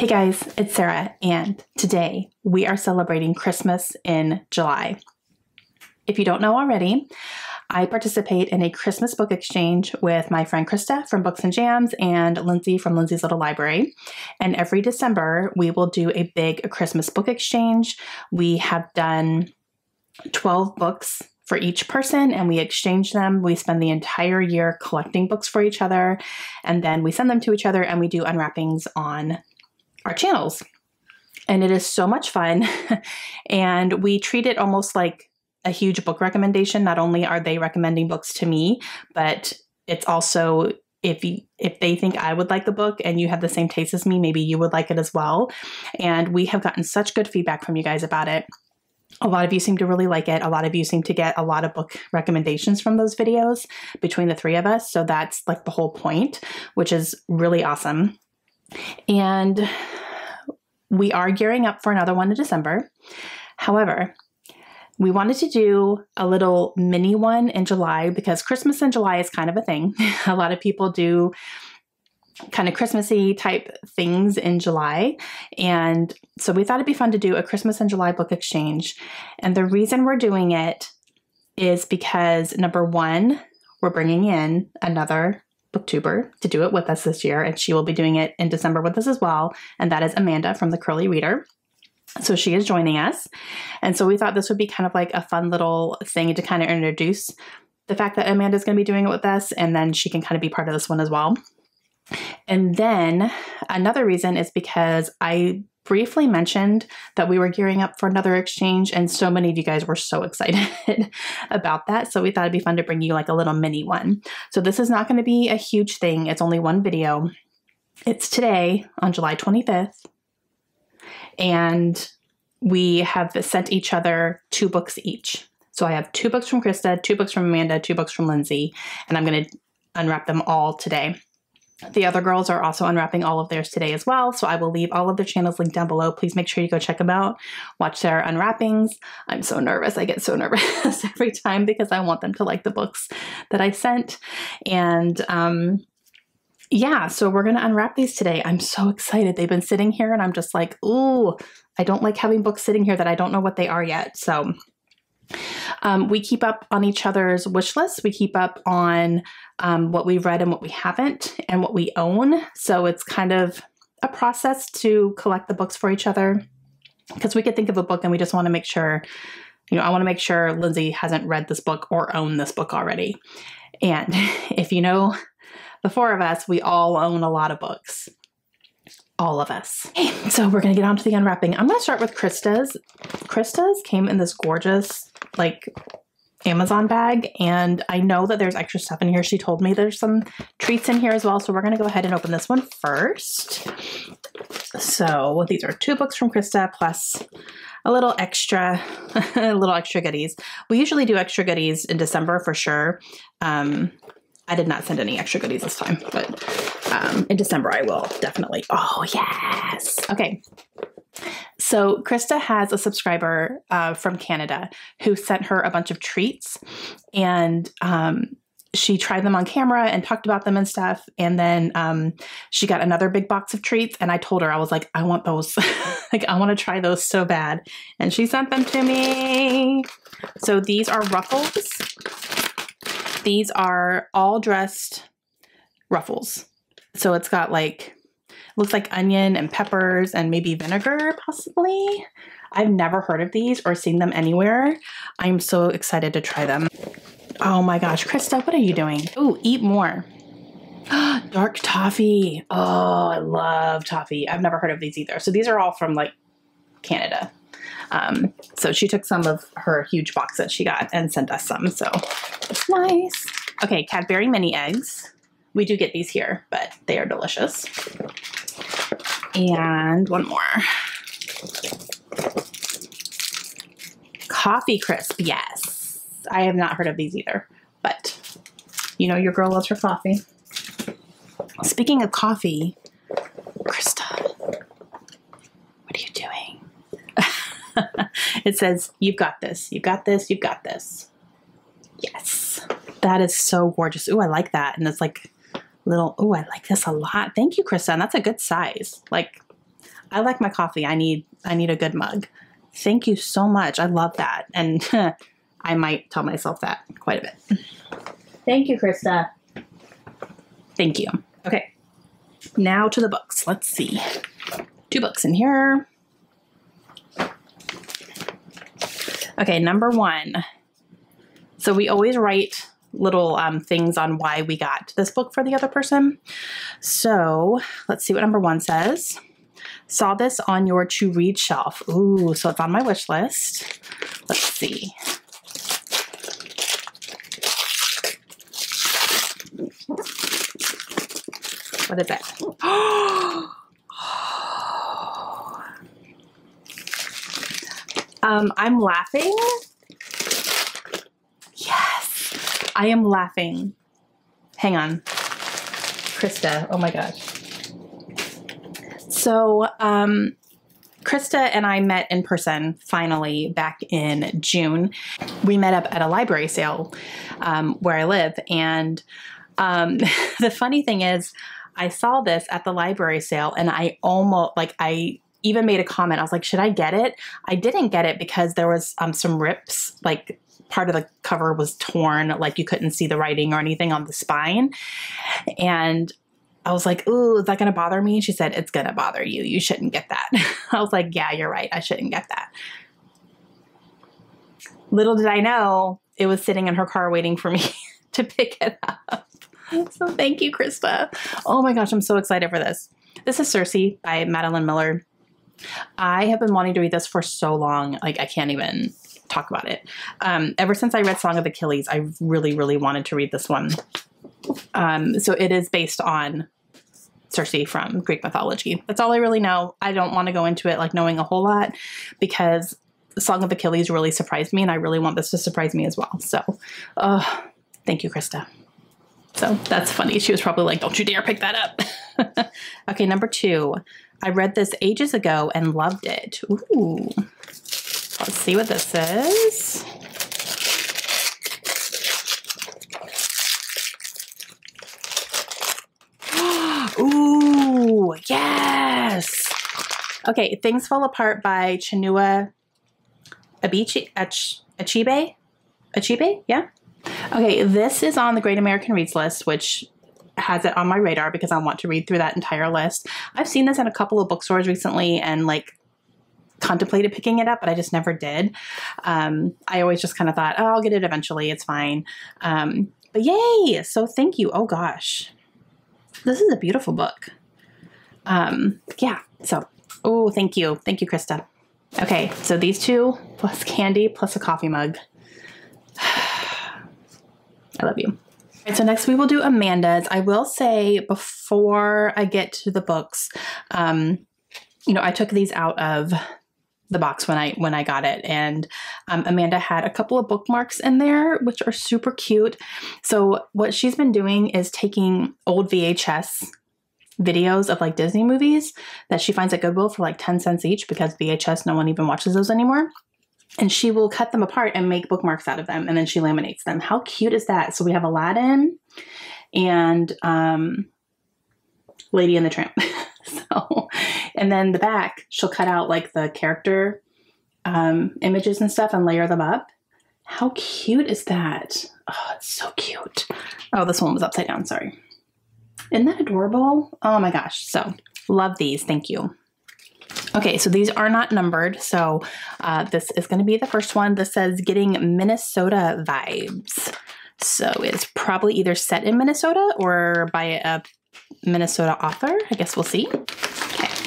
Hey guys, it's Sarah, and today we are celebrating Christmas in July. If you don't know already, I participate in a Christmas book exchange with my friend Krista from Books and Jams and Lindsey from Lindsey's Little Library. And every December, we will do a big Christmas book exchange. We have done 12 books for each person and we exchange them. We spend the entire year collecting books for each other and then we send them to each other and we do unwrappings on our channels. And it is so much fun. and we treat it almost like a huge book recommendation. Not only are they recommending books to me, but it's also if if they think I would like the book and you have the same taste as me, maybe you would like it as well. And we have gotten such good feedback from you guys about it. A lot of you seem to really like it. A lot of you seem to get a lot of book recommendations from those videos between the three of us. So that's like the whole point, which is really awesome. And we are gearing up for another one in December. However, we wanted to do a little mini one in July because Christmas in July is kind of a thing. a lot of people do kind of Christmassy type things in July. And so we thought it'd be fun to do a Christmas in July book exchange. And the reason we're doing it is because number one, we're bringing in another booktuber to do it with us this year, and she will be doing it in December with us as well. And that is Amanda from the Curly Reader. So she is joining us. And so we thought this would be kind of like a fun little thing to kind of introduce the fact that Amanda's going to be doing it with us, and then she can kind of be part of this one as well. And then another reason is because I briefly mentioned that we were gearing up for another exchange, and so many of you guys were so excited about that. So we thought it'd be fun to bring you like a little mini one. So this is not going to be a huge thing, it's only one video. It's today on July 25th, and we have sent each other two books each. So I have two books from Krista, two books from Amanda, two books from Lindsey, and I'm going to unwrap them all today. The other girls are also unwrapping all of theirs today as well, so I will leave all of their channels linked down below. Please make sure you go check them out, watch their unwrappings. I'm so nervous. I get so nervous every time because I want them to like the books that I sent. And um, yeah, so we're going to unwrap these today. I'm so excited. They've been sitting here and I'm just like, ooh, I don't like having books sitting here that I don't know what they are yet. So um, we keep up on each other's wish lists. We keep up on um, what we've read and what we haven't and what we own. So it's kind of a process to collect the books for each other because we could think of a book and we just want to make sure, you know, I want to make sure Lindsey hasn't read this book or owned this book already. And if you know the four of us, we all own a lot of books all of us. Okay, so we're gonna get on to the unwrapping. I'm gonna start with Krista's. Krista's came in this gorgeous, like, Amazon bag, and I know that there's extra stuff in here. She told me there's some treats in here as well, so we're gonna go ahead and open this one first. So these are two books from Krista plus a little extra, a little extra goodies. We usually do extra goodies in December for sure. Um, I did not send any extra goodies this time, but um, in December I will definitely. Oh, yes. Okay. So Krista has a subscriber uh, from Canada who sent her a bunch of treats and um, she tried them on camera and talked about them and stuff. And then um, she got another big box of treats. And I told her, I was like, I want those. like, I want to try those so bad. And she sent them to me. So these are Ruffles. These are all dressed ruffles. So it's got like, looks like onion and peppers and maybe vinegar possibly. I've never heard of these or seen them anywhere. I'm so excited to try them. Oh my gosh, Krista, what are you doing? Oh, eat more. Dark toffee. Oh, I love toffee. I've never heard of these either. So these are all from like Canada. Um, so she took some of her huge box that she got and sent us some. So it's nice. Okay, Cadbury mini eggs. We do get these here, but they are delicious. And one more. Coffee crisp, yes. I have not heard of these either, but you know your girl loves her coffee. Speaking of coffee, Krista, what are you doing? it says, You've got this, you've got this, you've got this. Yes. That is so gorgeous. Ooh, I like that. And it's like little, ooh, I like this a lot. Thank you, Krista. And that's a good size. Like, I like my coffee. I need I need a good mug. Thank you so much. I love that. And I might tell myself that quite a bit. Thank you, Krista. Thank you. Okay. Now to the books. Let's see. Two books in here. Okay, number one. So we always write little um, things on why we got this book for the other person. So let's see what number one says. Saw this on your to read shelf. Ooh, so it's on my wish list. Let's see. What is it? um, I'm laughing. Yes, I am laughing. Hang on. Krista, oh my gosh. So, um, Krista and I met in person finally back in June. We met up at a library sale um, where I live. And um, the funny thing is, I saw this at the library sale and I almost, like, I even made a comment. I was like, should I get it? I didn't get it because there was um, some rips, like, part of the cover was torn, like you couldn't see the writing or anything on the spine. And I was like, ooh, is that going to bother me? She said, it's going to bother you. You shouldn't get that. I was like, yeah, you're right. I shouldn't get that. Little did I know it was sitting in her car waiting for me to pick it up. So thank you, Krista. Oh my gosh, I'm so excited for this. This is Circe by Madeline Miller. I have been wanting to read this for so long, like I can't even talk about it. Um, ever since I read Song of Achilles, I really, really wanted to read this one. Um, so it is based on Circe from Greek mythology. That's all I really know. I don't want to go into it like knowing a whole lot because Song of Achilles really surprised me, and I really want this to surprise me as well. So, uh, thank you, Krista. So that's funny. She was probably like, don't you dare pick that up. okay, number two. I read this ages ago and loved it. Ooh. Let's see what this is. Ooh, yes. Okay, Things Fall Apart by Chinua Abichi, Ach, Achebe? Achebe? Yeah. Okay, this is on the Great American Reads list, which has it on my radar because I want to read through that entire list. I've seen this in a couple of bookstores recently and like contemplated picking it up, but I just never did. Um, I always just kind of thought, oh, I'll get it eventually. It's fine. Um, but yay! So thank you. Oh gosh, this is a beautiful book. Um, yeah. So, oh, thank you. Thank you, Krista. Okay, so these two plus candy plus a coffee mug. I love you. So next we will do Amanda's. I will say before I get to the books, um, you know, I took these out of the box when I when I got it, and um, Amanda had a couple of bookmarks in there, which are super cute. So what she's been doing is taking old VHS videos of like Disney movies that she finds at Goodwill for like 10 cents each because VHS, no one even watches those anymore. And she will cut them apart and make bookmarks out of them and then she laminates them. How cute is that? So we have Aladdin and um, Lady and the Tramp. so, and then the back, she'll cut out like the character um, images and stuff and layer them up. How cute is that? Oh, it's so cute. Oh, this one was upside down. Sorry. Isn't that adorable? Oh my gosh. So love these. Thank you. Okay, so these are not numbered. So uh, this is going to be the first one. This says getting Minnesota vibes. So it's probably either set in Minnesota or by a Minnesota author. I guess we'll see. Okay.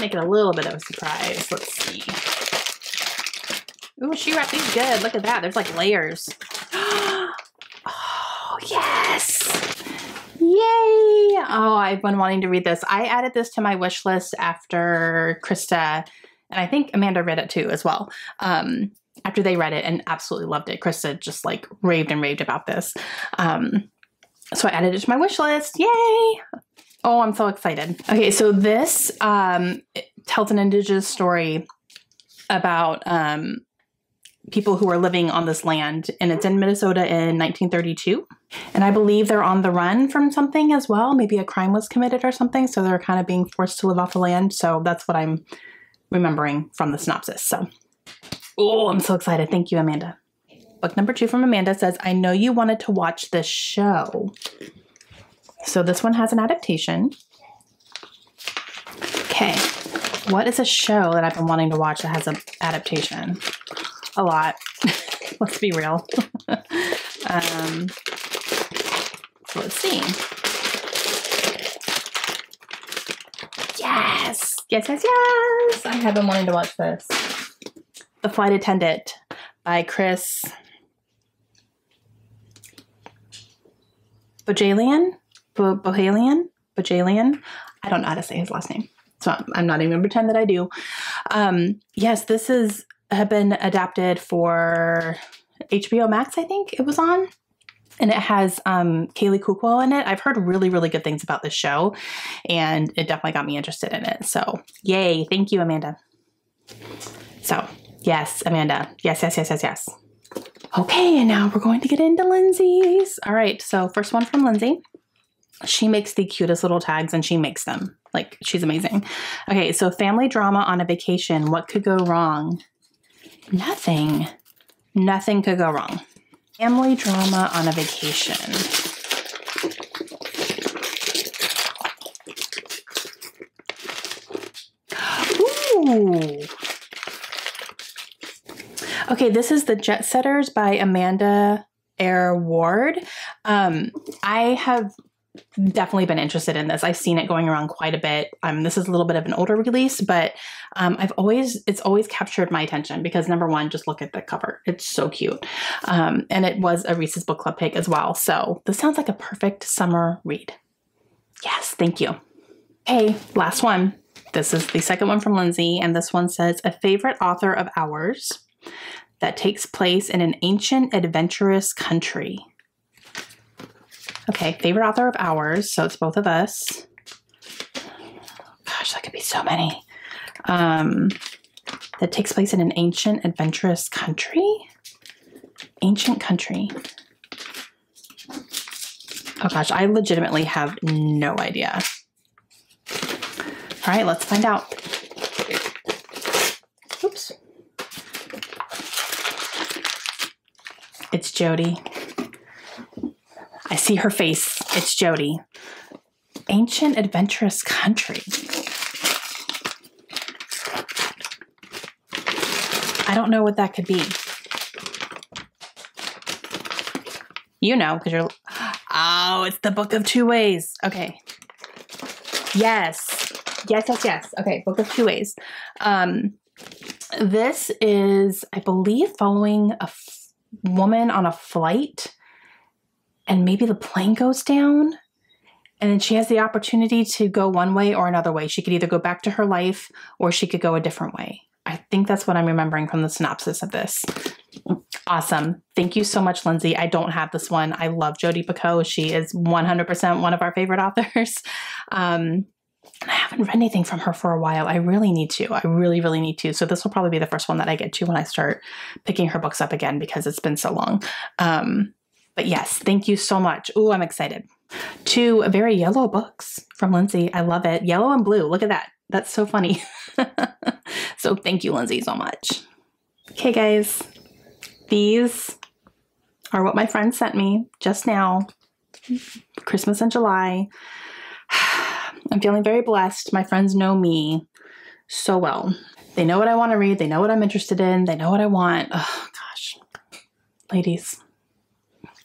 Make it a little bit of a surprise. Let's see. Ooh, she wrapped these good. Look at that. There's like layers. oh, yes. Yay. Oh, I've been wanting to read this. I added this to my wish list after Krista, and I think Amanda read it too as well. Um, after they read it and absolutely loved it. Krista just like raved and raved about this. Um, so I added it to my wish list. Yay. Oh, I'm so excited. Okay, so this um, tells an indigenous story about um, people who are living on this land, and it's in Minnesota in 1932. And I believe they're on the run from something as well. Maybe a crime was committed or something, so they're kind of being forced to live off the land. So that's what I'm remembering from the synopsis. So, oh, I'm so excited. Thank you, Amanda. Book number two from Amanda says, I know you wanted to watch this show. So this one has an adaptation. Okay. What is a show that I've been wanting to watch that has an adaptation? A lot. let's be real. um, so let's see. Yes! Yes, yes, yes! I have been wanting to watch this. The Flight Attendant by Chris Bojalian? Bo- Bohalian? Bojalian? I don't know how to say his last name. So I'm not even pretend that I do. Um, yes, this is have been adapted for HBO Max, I think it was on. And it has um, Kaley Cuoco in it. I've heard really, really good things about this show, and it definitely got me interested in it. So, yay. Thank you, Amanda. So, yes, Amanda. Yes, yes, yes, yes, yes. Okay, and now we're going to get into Lindsey's. All right, so first one from Lindsey. She makes the cutest little tags and she makes them. Like, she's amazing. Okay, so family drama on a vacation. What could go wrong? Nothing. Nothing could go wrong. Family drama on a vacation. Ooh. Okay, this is The Jetsetters by Amanda Eyre Ward. Um, I have definitely been interested in this. I've seen it going around quite a bit. Um, this is a little bit of an older release, but um, I've always it's always captured my attention because number one, just look at the cover; it's so cute, um, and it was a Reese's Book Club pick as well. So this sounds like a perfect summer read. Yes, thank you. Hey, last one. This is the second one from Lindsey, and this one says a favorite author of ours that takes place in an ancient adventurous country. Okay, favorite author of ours. So it's both of us. Gosh, that could be so many. Um, that takes place in an ancient, adventurous country. Ancient country. Oh gosh, I legitimately have no idea. All right, let's find out. Oops. It's Jodi. I see her face. It's Jodi. Ancient adventurous country. I don't know what that could be. You know, because you're. Oh, it's the Book of Two Ways. Okay. Yes. Yes, yes, yes. Okay, Book of Two Ways. Um, this is, I believe, following a woman on a flight and maybe the plane goes down and then she has the opportunity to go one way or another way. She could either go back to her life or she could go a different way. I think that's what I'm remembering from the synopsis of this. Awesome. Thank you so much, Lindsey. I don't have this one. I love Jodi Picoult. She is 100% one of our favorite authors. Um, I haven't read anything from her for a while. I really need to. I really, really need to. So this will probably be the first one that I get to when I start picking her books up again because it's been so long. Um, but yes, thank you so much. Oh, I'm excited. Two very yellow books from Lindsey. I love it. Yellow and blue. Look at that. That's so funny. so thank you, Lindsey, so much. Okay, guys. These are what my friend sent me just now. Christmas in July. I'm feeling very blessed. My friends know me so well. They know what I want to read. They know what I'm interested in. They know what I want. Oh, gosh. Ladies,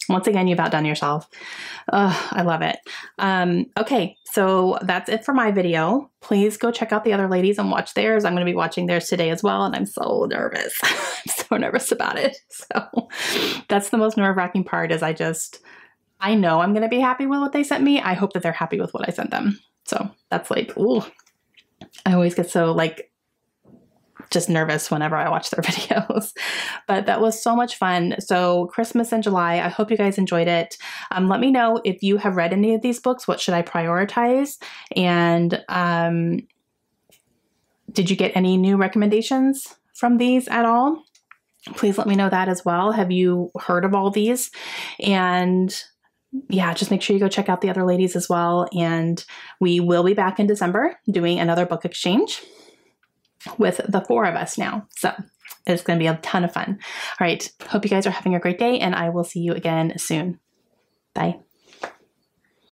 once again, you've outdone yourself. Oh, I love it. Um, okay, so that's it for my video. Please go check out the other ladies and watch theirs. I'm going to be watching theirs today as well, and I'm so nervous. I'm so nervous about it. So that's the most nerve wracking part. Is I just I know I'm going to be happy with what they sent me. I hope that they're happy with what I sent them. So that's like, ooh, I always get so like just nervous whenever I watch their videos. but that was so much fun. So Christmas in July, I hope you guys enjoyed it. Um, let me know if you have read any of these books. What should I prioritize? And um, did you get any new recommendations from these at all? please let me know that as well. Have you heard of all these? And yeah, just make sure you go check out the other ladies as well. And we will be back in December doing another book exchange with the four of us now. So it's going to be a ton of fun. All right. Hope you guys are having a great day, and I will see you again soon. Bye.